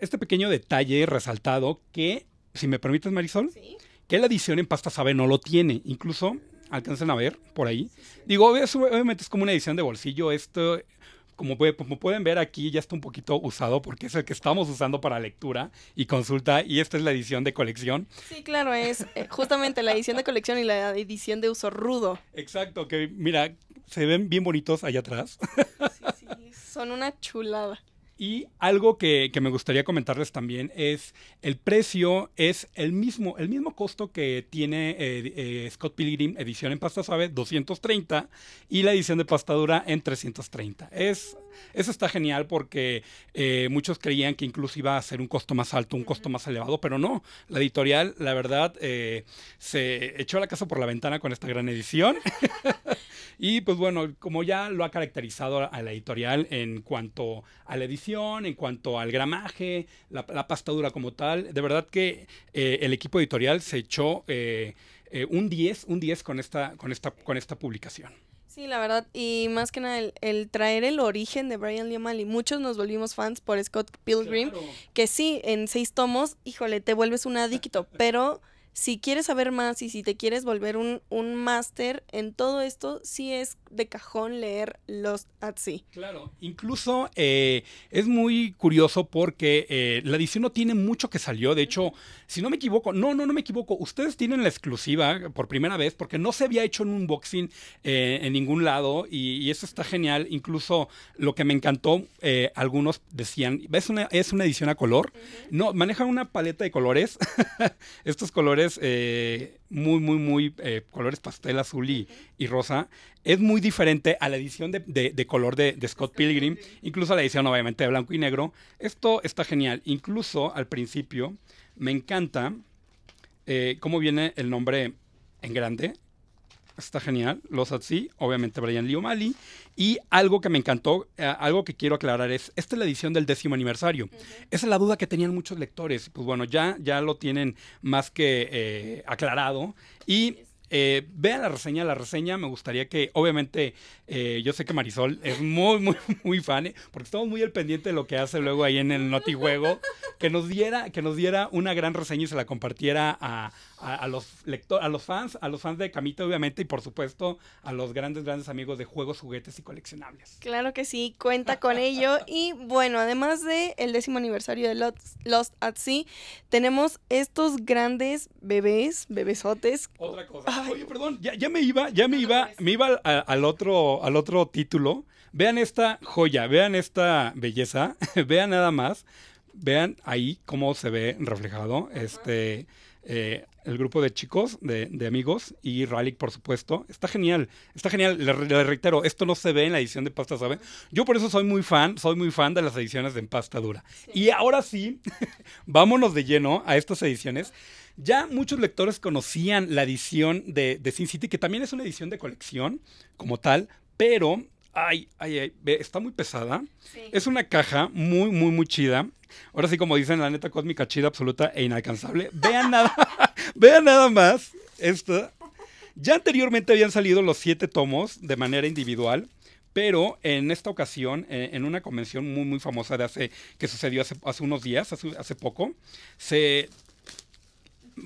este pequeño detalle resaltado que, si me permites, Marisol, que la edición en pasta sabe no lo tiene. Incluso alcancen a ver por ahí. Digo, obviamente es como una edición de bolsillo. Esto como, como, pueden ver aquí ya está un poquito usado porque es el que estamos usando para lectura y consulta y esta es la edición de colección. Sí, claro, es eh, justamente la edición de colección y la edición de uso rudo. Exacto, que mira, se ven bien bonitos allá atrás. Sí, sí, son una chulada. Y algo que, me gustaría comentarles también es el precio es el mismo, el mismo costo que tiene eh, eh, Scott Pilgrim edición en pasta suave, 230, y la edición de pasta dura en 330. Es, eso está genial porque eh, muchos creían que incluso iba a ser un costo más alto, un costo más elevado, pero no. La editorial, la verdad, se echó la casa por la ventana con esta gran edición. y pues bueno, como ya lo ha caracterizado a la editorial en cuanto a la edición, en cuanto al gramaje, la, pasta dura como tal. De verdad que eh, el equipo editorial se echó eh, eh, un 10, un 10 con esta, con, esta, con esta publicación. Sí, la verdad, y más que nada el, traer el origen de Brian Lee O'Malley. Muchos nos volvimos fans por Scott Pilgrim, que sí, en seis tomos, híjole, te vuelves un adicto, pero si quieres saber más y si te quieres volver un, un máster en todo esto, sí es de cajón leer Lost at Sea. Claro, incluso eh, es muy curioso porque eh, la edición no tiene mucho que salió. De hecho, si no me equivoco, no, no, no me equivoco. Ustedes tienen la exclusiva por primera vez porque no se había hecho en un unboxing eh, en ningún lado y, eso está genial. Incluso lo que me encantó, algunos decían, es una, es una edición a color. No, manejan una paleta de colores. Estos colores muy, muy, muy colores pastel azul y, y rosa es muy diferente a la edición de, color de, Scott Pilgrim, incluso a la edición obviamente de blanco y negro. Esto está genial. Incluso al principio me encanta eh, cómo viene el nombre en grande. Está genial. Los Atsi, obviamente Brian Lee O'Malley. Y algo que me encantó, eh, algo que quiero aclarar es, esta es la edición del décimo aniversario. Esa es la duda que tenían muchos lectores. Pues bueno, ya, ya lo tienen más que eh, aclarado. Y eh, vean la reseña, la reseña me gustaría que, obviamente, eh, yo sé que Marisol es muy, muy, muy fan, porque estamos muy al pendiente de lo que hace luego ahí en el Notijuego, que nos diera, que nos diera una gran reseña y se la compartiera a, a, los lectores, a los fans, a los fans de Camita, obviamente, y por supuesto a los grandes, grandes amigos de juegos, juguetes y coleccionables. Claro que sí, cuenta con ello. Y bueno, además de el décimo aniversario de Lost, at Sea, tenemos estos grandes bebés, bebesotes. Otra cosa. Oye, perdón, ya, ya, me iba, ya me iba, me iba al otro, al otro título. Vean esta joya, vean esta belleza, vean nada más, vean ahí cómo se ve reflejado. Este, eh, el grupo de chicos, de, amigos, y Ralik, por supuesto. Está genial, está genial. Le, reitero, esto no se ve en la edición de pasta ¿sabe? Yo por eso soy muy fan, soy muy fan de las ediciones de pasta dura. Y ahora sí, vámonos de lleno a estas ediciones. Ya muchos lectores conocían la edición de, de Sin City, que también es una edición de colección como tal, pero ay, ay, ay, está muy pesada. Es una caja muy, muy, muy chida. Ahora sí, como dicen, la neta cósmica chida, absoluta e inalcanzable. Vean nada, vean nada más esto. Ya anteriormente habían salido los siete tomos de manera individual. Pero en esta ocasión, eh, en una convención muy, muy famosa de hace, que sucedió hace, hace unos días, hace, hace poco, se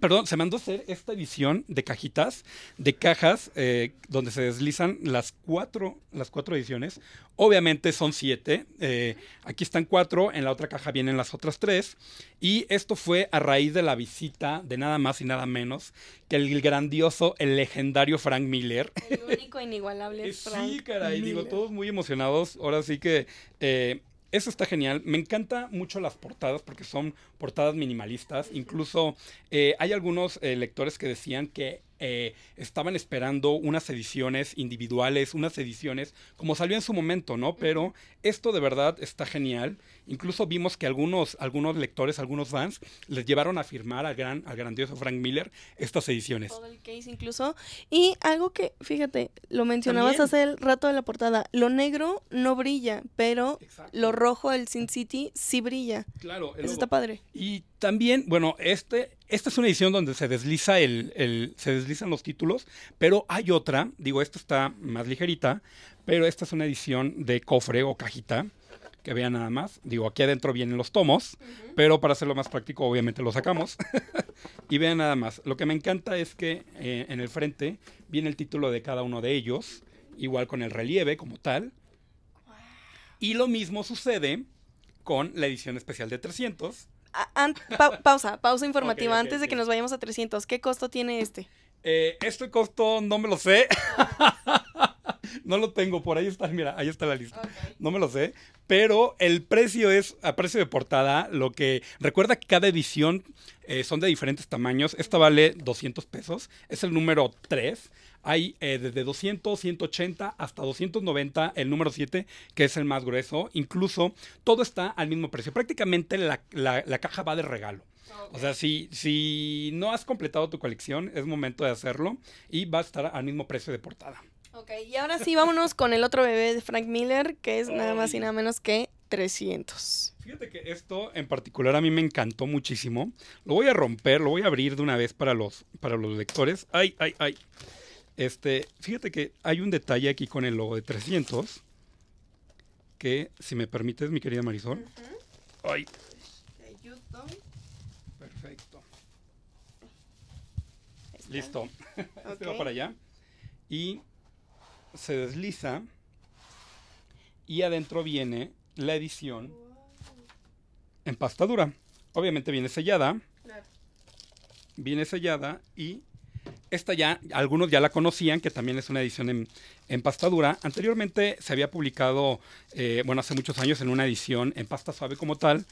perdón, se mandó a hacer esta edición de cajitas, de cajas, eh, donde se deslizan las cuatro, las cuatro ediciones. Obviamente son siete. Eh, aquí están cuatro, en la otra caja vienen las otras tres. Y esto fue a raíz de la visita de nada más y nada menos que el grandioso, el legendario Frank Miller. El único inigualable Frank. Sí, caray, digo, todos muy emocionados. Ahora sí que eh, eso está genial. Me encanta mucho las portadas porque son portadas minimalistas. Incluso eh, hay algunos eh, lectores que decían que eh, estaban esperando unas ediciones individuales, unas ediciones como salió en su momento, ¿no? Pero esto de verdad está genial. Incluso vimos que algunos, algunos lectores, algunos fans, les llevaron a firmar al gran, al grandioso Frank Miller estas ediciones. Todo el case incluso. Y algo que, fíjate, lo mencionabas hace el rato de la portada, lo negro no brilla, pero lo rojo del Sin City sí brilla. Claro. Eso está padre. Y también, bueno, este, esta es una edición donde se desliza el, se deslizan los títulos, pero hay otra, digo, esta está más ligerita, pero esta es una edición de cofre o cajita que vean nada más. Digo, aquí adentro vienen los tomos, pero para hacerlo más práctico, obviamente lo sacamos. y vean nada más. Lo que me encanta es que eh, en el frente viene el título de cada uno de ellos, igual con el relieve como tal. Y lo mismo sucede con la edición especial de 300. pausa, pausa informativa. Antes de que nos vayamos a 300, ¿qué costo tiene este? Eh, este costo no me lo sé. no lo tengo, por ahí está, mira, ahí está la lista. No me lo sé, pero el precio es a precio de portada, lo que recuerda que cada edición eh, son de diferentes tamaños. Esta vale 200 pesos, es el número 3. Hay eh, desde 200, 180 hasta 290 el número 7, que es el más grueso. Incluso todo está al mismo precio. Prácticamente la, la caja va de regalo. O sea, si, si no has completado tu colección, es momento de hacerlo y va a estar al mismo precio de portada. Ok, y ahora sí, vámonos con el otro bebé de Frank Miller, que es nada más y nada menos que 300. Fíjate que esto en particular a mí me encantó muchísimo. Lo voy a romper, lo voy a abrir de una vez para los, para los lectores. Ay, ay, ay. Este, fíjate que hay un detalle aquí con el logo de 300 que, si me permites, mi querida Marisol. Ay, Listo. Este va para allá. Y se desliza. Y adentro viene la edición en pasta dura. Obviamente viene sellada. Viene sellada y esta ya, algunos ya la conocían, que también es una edición en, en pasta dura. Anteriormente se había publicado, eh, bueno, hace muchos años en una edición en pasta suave como tal,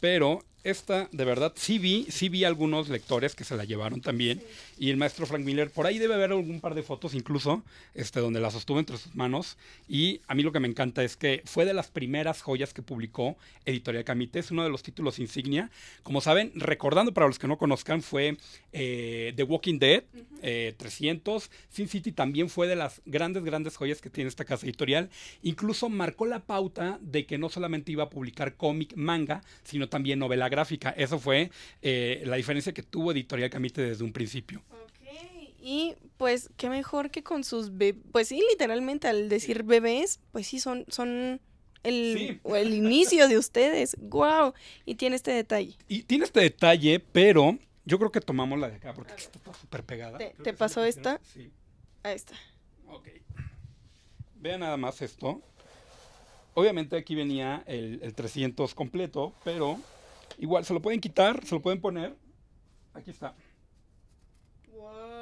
pero esta, de verdad, sí vi, sí vi algunos lectores que se la llevaron también. Y el maestro Frank Miller, por ahí debe haber algún par de fotos incluso, este, donde la sostuvo entre sus manos. Y a mí lo que me encanta es que fue de las primeras joyas que publicó Editorial Camite. Es uno de los títulos insignia. Como saben, recordando para los que no conozcan, fue eh, The Walking Dead, 300. Eh, Sin City también fue de las grandes, grandes joyas que tiene esta casa editorial. Incluso marcó la pauta de que no solamente iba a publicar cómic, manga, sino también novela gráfica. Eso fue eh, la diferencia que tuvo Editorial Camite desde un principio. Y pues qué mejor que con sus bebés, pues sí, literalmente al decir bebés, pues sí, son, son el, el inicio de ustedes. ¡Wow! Y tiene este detalle. Y tiene este detalle, pero yo creo que tomamos la de acá porque está súper pegada. ¿Te, pasó esta? Sí. Ahí está. Ok. Vean nada más esto. Obviamente aquí venía el, el 300 completo, pero Igual, se lo pueden quitar, se lo pueden poner. Aquí está. ¡Wow!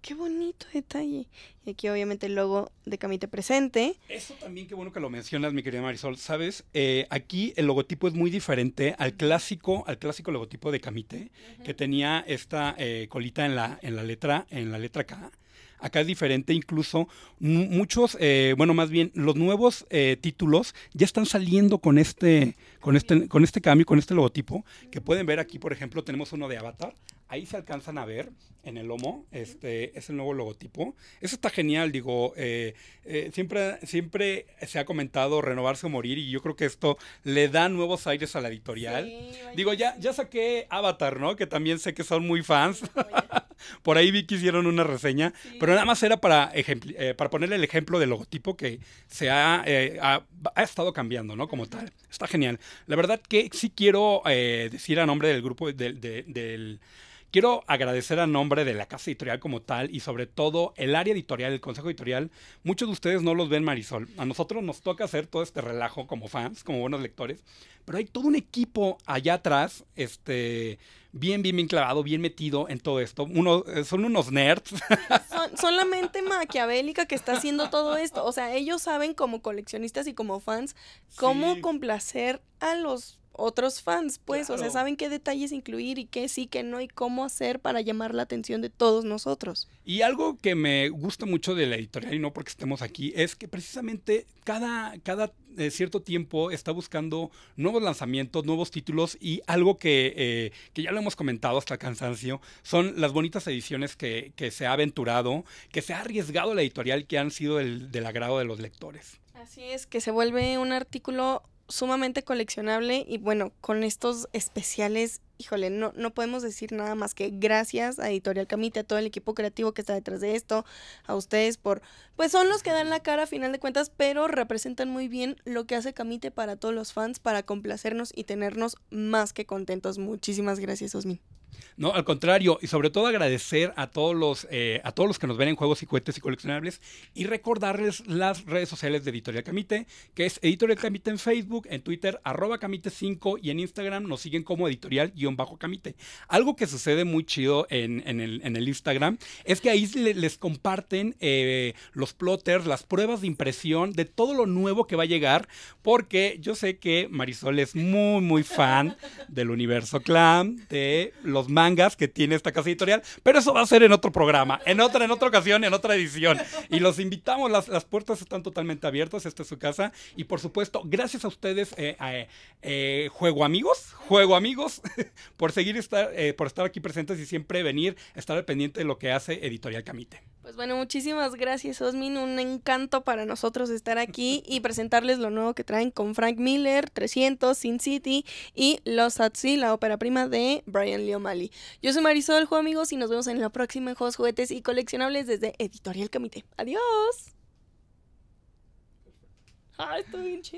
¡Qué bonito detalle! Y aquí obviamente el logo de Camite presente. Eso también, qué bueno que lo mencionas, mi querida Marisol. Sabes, eh, aquí el logotipo es muy diferente al clásico, al clásico logotipo de Camite, que tenía esta eh, colita en la, en la letra, en la letra K. Acá es diferente, incluso muchos, eh, bueno, más bien los nuevos eh, títulos ya están saliendo con este, con este, con este cambio, con este logotipo, que pueden ver aquí, por ejemplo, tenemos uno de Avatar. Ahí se alcanzan a ver en el lomo, este es el nuevo logotipo. Eso está genial, digo, eh, siempre, siempre se ha comentado renovarse o morir y yo creo que esto le da nuevos aires a la editorial. digo, ya, ya saqué Avatar, ¿no? Que también sé que son muy fans. Por ahí vi que hicieron una reseña, pero nada más era para, eh, para ponerle el ejemplo del logotipo que se ha, eh, ha, estado cambiando, ¿no? Como tal. Está genial. La verdad que sí quiero eh, decir a nombre del grupo del Quiero agradecer a nombre de la casa editorial como tal y sobre todo el área editorial, el consejo editorial. Muchos de ustedes no los ven, Marisol. A nosotros nos toca hacer todo este relajo como fans, como buenos lectores, pero hay todo un equipo allá atrás, este, bien, bien, bien clavado, bien metido en todo esto. Uno, eh, son unos nerds. Son, la mente maquiavélica que está haciendo todo esto. O sea, ellos saben como coleccionistas y como fans cómo complacer a los otros fans, pues, o sea, saben qué detalles incluir y qué sí, qué no y cómo hacer para llamar la atención de todos nosotros. Y algo que me gusta mucho de la editorial y no porque estemos aquí es que precisamente cada, cada eh, cierto tiempo está buscando nuevos lanzamientos, nuevos títulos y algo que, eh, que ya lo hemos comentado hasta el cansancio son las bonitas ediciones que, que, se ha aventurado, que se ha arriesgado la editorial que han sido del agrado de los lectores. Así es, que se vuelve un artículo sumamente coleccionable y bueno, con estos especiales, híjole, no, no podemos decir nada más que gracias a Editorial Camite, a todo el equipo creativo que está detrás de esto, a ustedes por, pues son los que dan la cara a final de cuentas, pero representan muy bien lo que hace Camite para todos los fans, para complacernos y tenernos más que contentos. Muchísimas gracias, Osmin. No, al contrario, y sobre todo agradecer a todos los, eh, a todos los que nos ven en juegos y cohetes y coleccionables y recordarles las redes sociales de Editorial Camite, que es Editorial Camite en Facebook, en Twitter, arroba Camite5 y en Instagram nos siguen como editorial-camite. Algo que sucede muy chido en, el, Instagram es que ahí les comparten eh, los plotters, las pruebas de impresión de todo lo nuevo que va a llegar, porque yo sé que Marisol es muy, muy fan del universo clan, de los mangas que tiene esta casa editorial, pero eso va a ser en otro programa, en otra, en otra ocasión, en otra edición. Y los invitamos, las, las puertas están totalmente abiertas, esta es su casa. Y por supuesto, gracias a ustedes, eh, eh, Juego Amigos, Juego Amigos, por seguir estar, eh, por estar aquí presentes y siempre venir, estar al pendiente de lo que hace Editorial Camite. Bueno, muchísimas gracias, Osmin. Un encanto para nosotros estar aquí y presentarles lo nuevo que traen con Frank Miller, 300, Sin City y Los Atsi, la ópera prima de Brian Lee O'Malley. Yo soy Marisol, juego amigos, y nos vemos en la próxima en Juegos, Juguetes y Coleccionables desde Editorial Camite. Adiós. Ah, estoy bien chido.